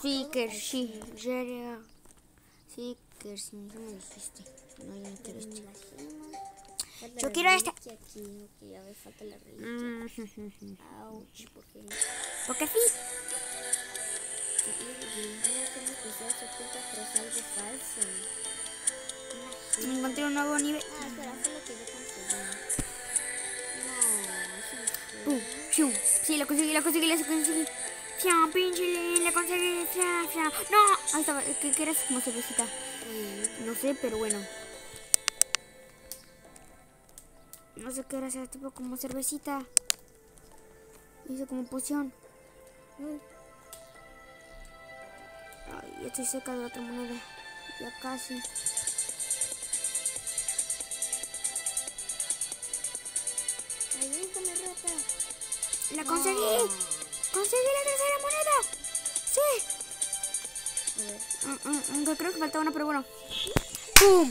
Sí, que sí. Sí, que sí, eso me dijiste. No, yo no quiero este. Yo quiero esta. reliquia Aquí, ok, a ver, falta la reliquia. Mm, Ouch, porque sí. gema. Encontré un nuevo nivel. Ah, espera, fue lo que yo conseguí. No, Pum, shum. Sí, lo conseguí, lo conseguí, lo conseguí. Fiam, pinche, lo conseguí. Fiam. No, ahí estaba. ¿Qué, qué era como cervecita? No sé, pero bueno. No sé qué era ese tipo como cervecita. Hizo como poción. Ay, estoy cerca de otra moneda. Ya casi. Ahí está mi rata. ¡La conseguí! ¡Conseguí la tercera moneda! ¡Sí! Ver. Mm, mm, mm, creo que falta una, pero bueno. ¡Pum!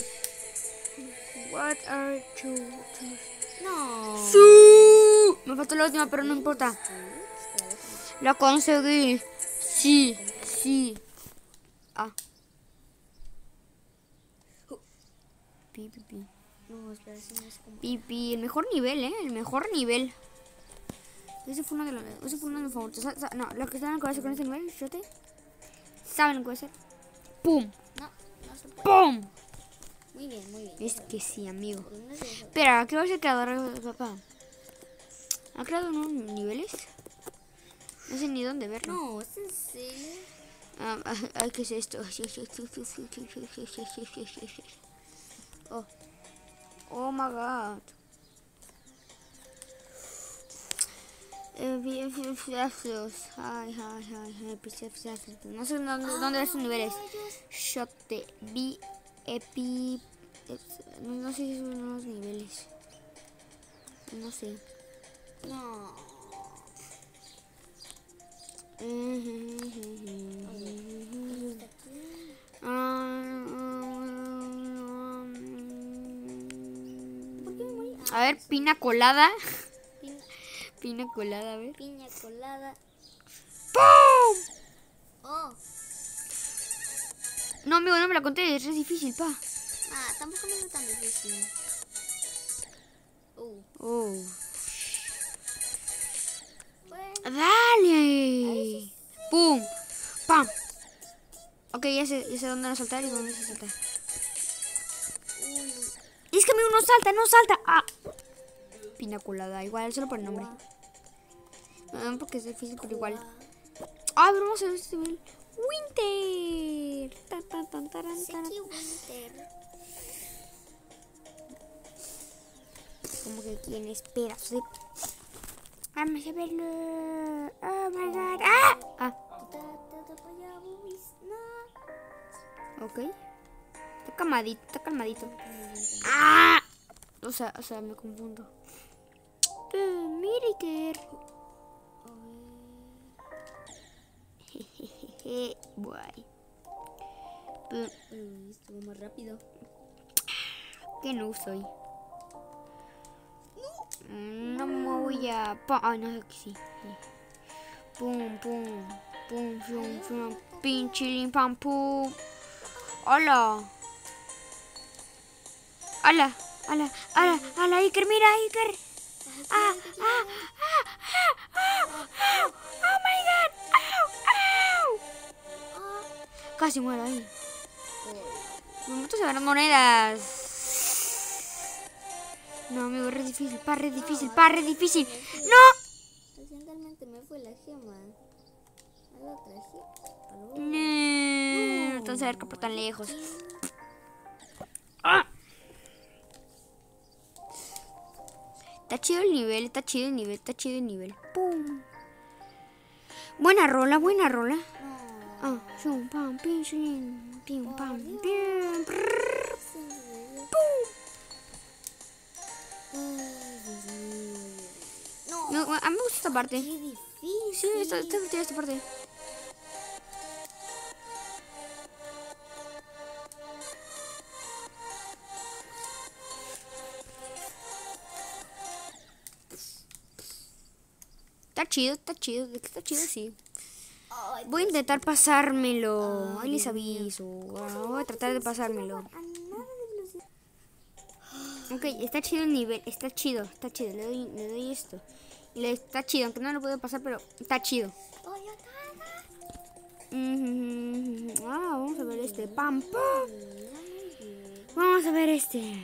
What are you? No. ¡Sí! Me faltó la última, pero no importa. La conseguí. Sí, sí. Ah. Pi, pi, pi. No, espera, ese no es como. Pi, pi. El mejor nivel, ¿eh? El mejor nivel. Ese fue uno de los, ese fue uno de mis favoritos. Sa- sa- No, los que están en el corazón con este nivel, fíjate. Saben lo que hacer. ¡Pum! No, no se puede. ¡Pum! Muy bien, muy bien. Es que sí, amigo. Es. Espera, ¿qué va a ser el creador de papá? ¿Ha creado unos niveles? No sé ni dónde verlo. No, es en serio. Ah, ah, ah, ¿Qué es esto? Oh, oh my god. Ay. No sé dónde, ver sus niveles. Shot de B, Epi. No sé si son unos niveles. No sé. No. A ver, pina colada. Piña, colada, a ver. piña colada. ¡Pum! Oh. No, amigo, no me la conté, es difícil, pa. Ah, tampoco me es tan difícil. Uh, Oh. bueno. ¡Dale! ¡Pum! ¡Pam! Ok, ya sé, ya sé dónde no saltar y dónde se salta. Uy, es que amigo, no salta, no salta. ¡Ah! Pina colada, igual, solo por el nombre. Ah, porque es difícil, pero igual. Ah, pero vamos a ver este nivel. Winter. Tan, tan, tan, taran, taran. Seki Winter. Como que quién espera. ¿sí? Vamos a verlo. Oh my god. ¡Ah! Ah, no. ok. Está calmadito, está calmadito. ¡Ah! O sea, o sea, me confundo. Miriker. Jejeje, Guay. Uy, estuvo más rápido. ¿Qué no soy? No me voy a... Ay, no, que sí. Pum, pum, pum, pum, pum, pinchilín, pam, pum. Hola. Hola, hola, hola, hola, Iker, mira, Iker. Ah, ah, ah, ah, ah, ah, oh my god. Casi muero ahí. A ganar monedas. No, amigo, re difícil, pa, re difícil, pa, re difícil. ¡No! Accidentalmente me fue la gema. A. No, tan cerca, pero tan lejos. Está chido el nivel, está chido el nivel, está chido el nivel. ¡Pum! Buena rola, buena rola. Ah, shum, pam, pim, shum, pim, pam, pim, prrr, pum. No, No, a mí me gusta esta parte. qué difícil. Sí, está, está divertida esta parte. Chido, está chido, está chido, sí. Voy a intentar pasármelo. Ahí les aviso. Bueno, voy a tratar de pasármelo. de velocidad. Ok, está chido el nivel. Está chido, está chido. Le doy, le doy esto. Está chido, aunque no lo puedo pasar, pero está chido. Ah, vamos a ver este. Pam, pam. Vamos a ver este.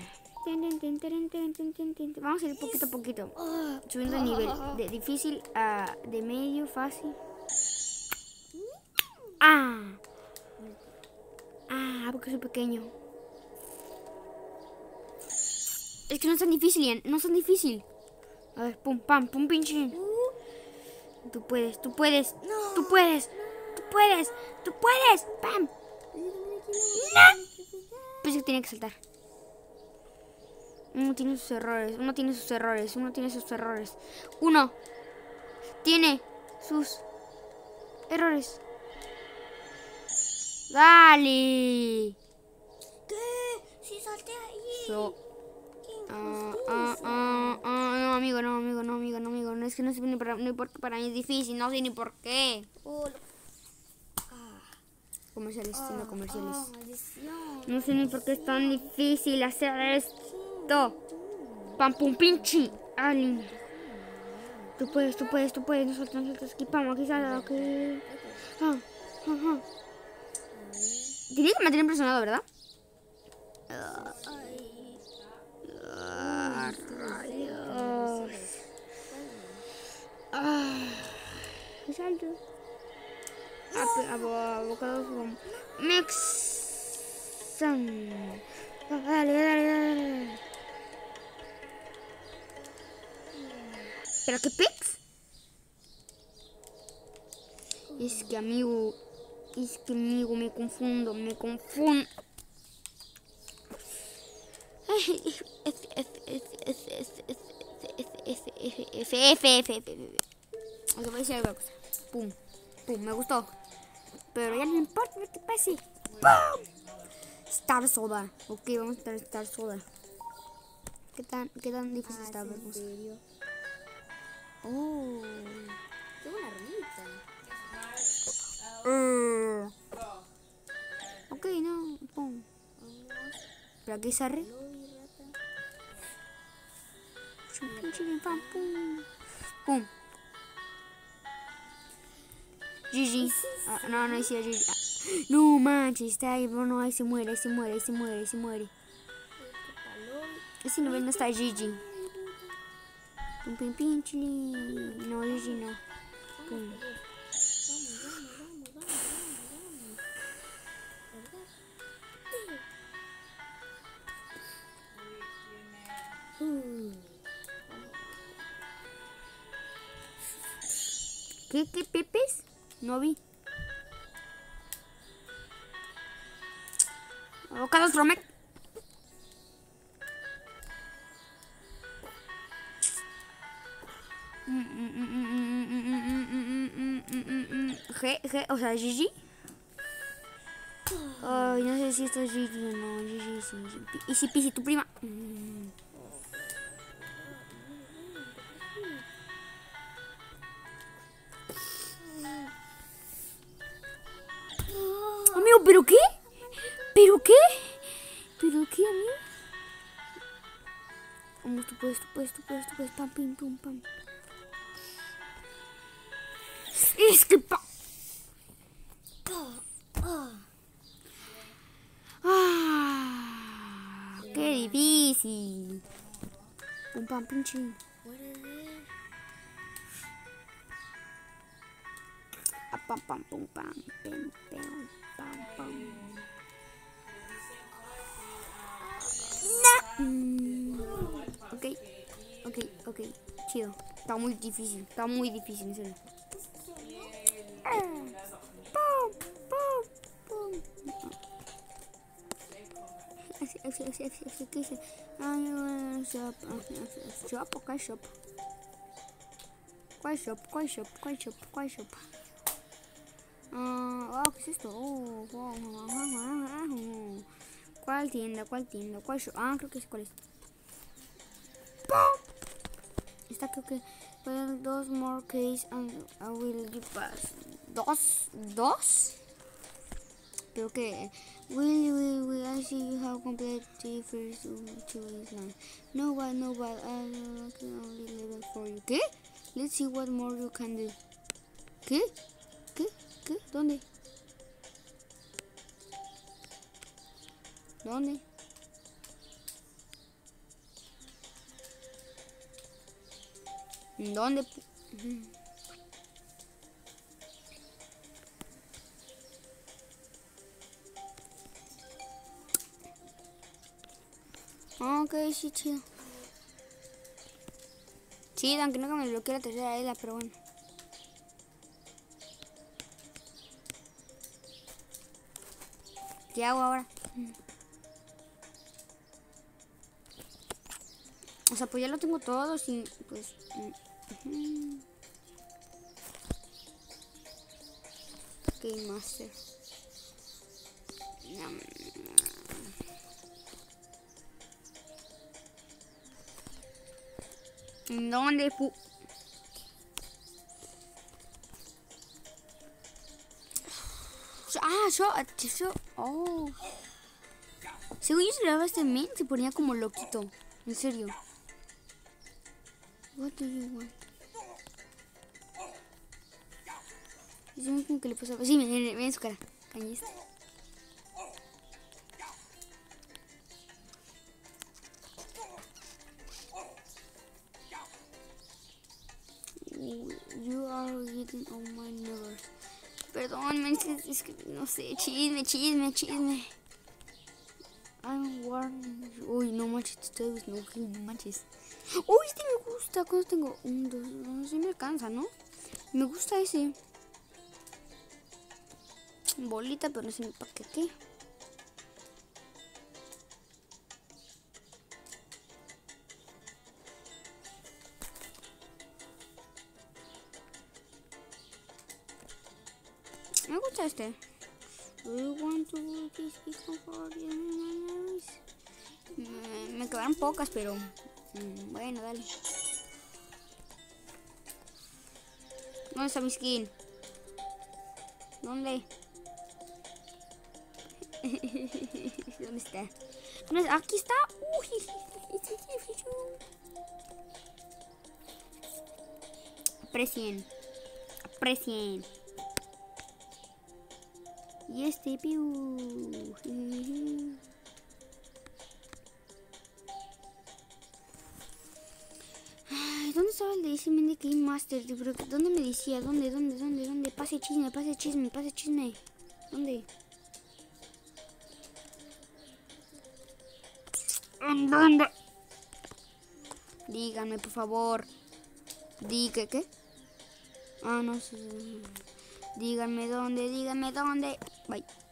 Vamos a ir poquito a poquito. Subiendo el nivel. De difícil a de medio, fácil. Ah. Ah, porque soy pequeño. Es que no es tan difícil, Ian. No es tan difícil. A ver, pum, pam, pum, pinche. Tú puedes, tú puedes. Tú puedes. Tú puedes. Tú puedes. Pam. Pensé que tenía que saltar. Uno tiene sus errores. Uno tiene sus errores. Uno tiene sus errores. Uno tiene sus errores. Dale. ¿Qué? Si salté ahí. So- Qué ah, ah, no, amigo, no, amigo, no, amigo, no, amigo. No es que no sé ni para, no importa, para mí es difícil, no sé ni por qué. Oh, Ah, Comerciales, siendo comerciales. ah. No sé ni por qué es tan difícil hacer esto. Listo. Pam pum pinchi. Ánimo. Tú puedes, tú puedes, tú puedes. Nosotros, nosotros aquí vamos, aquí sale, aquí. Ah, ah. Diría que me tiene impresionado, ¿verdad? Rayos. Ah. Salto. Abocados. Mix. Dale, dale, dale. ¿Pero qué pets? Es que amigo, es que amigo, me confundo, me confundo. F, F, F, F, Os voy a decir alguna cosa. Pum, pum, me gustó. Pero ya no importa, no te pase. ¡Pum! Star Soda. Ok, vamos a estar Star Soda. ¿Qué tan, qué tan difícil ah, está? Oh. Qué buena. Uh. Ok, no, pum. ¿Pero aquí se. Chum, pum, pum. GG. Ah, no, no decía GG. Ah, no manches, está ahí. No, ahí se muere, ahí se muere, se muere, ahí se muere. Ese nivel no está GG. Pim, pim, pim, chili. Não, original. vamos, vamos, vamos, vamos, vamos, vamos, vamos, vamos, vamos, O sea, GG. Ay, no sé si esto es GG o no. GG, sí. Y si Pisi, tu prima. Amigo, ¿pero qué? ¿Pero qué? ¿Pero qué, amigo? Vamos, tú puedes, tú puedes, tú puedes, tú puedes. Pam, pim, pum, pam. Es que pa... Pum, pam, pinche. What is it? Ah, pam, pam, pum, pam, pim, pim, pam, pam. Mm, ok, ok, ok, chido. Está muy difícil, está muy difícil, en Ay, bueno, shop, ah, shop, ok, shop. ¿Cuál shop? ¿Cuál shop? ¿Cuál shop? ¿Cuál shop? Ah, oh, ¿qué es esto? Oh, ah, ah, ah. ¿Cuál tienda? ¿Cuál tienda? ¿Cuál shop? Ah, creo que sé cuál es. Esta creo que. Well, dos more case and I will give pass. dos, dos. Que. Will, will, will, I see you have completed the first two lines. No, but, no, but, I can only level for you. ¿Qué? Let's see what more you can do. ¿Qué? ¿Qué? ¿Qué? ¿Dónde? ¿Dónde? ¿Dónde? Ok, sí, chido. Sí, aunque nunca me bloqueé la tercera isla, pero bueno. ¿Qué hago ahora? O sea, pues ya lo tengo todo sin, pues... mm, Master. Ñam. ¿Dónde, pu? Ah, yo, yo, oh. Según yo se le daba este men, se ponía como loquito. En serio. What do you want? Lo mismo que le pasaba. Sí, miren, miren su cara. Cañista. On my nerves. Perdón, es que, no sé, chisme, chisme, chisme. I'm warning. Uy, no manches, ustedes no, que no manches. Uy, este me gusta. ¿Cuántos tengo? Un, dos, no sé, me alcanza, ¿no? Me gusta ese. Bolita, pero no sé para qué. Me este. Want to the nice. Me, me quedaron pocas, pero mm, bueno, dale. ¿Dónde está mi skin? ¿Dónde? ¿Dónde está? ¿Dónde está? Aquí está. Uy. Aprecien. Aprecien. Y este piu. Ay, ¿dónde estaba el de ese Game Master? ¿Dónde me decía? ¿Dónde, dónde, dónde, dónde? Pase chisme, pase chisme, pase chisme. ¿Dónde? ¿En dónde? Díganme, por favor. Diga, ¿qué? Ah, no sé. Díganme dónde, díganme dónde. Bye.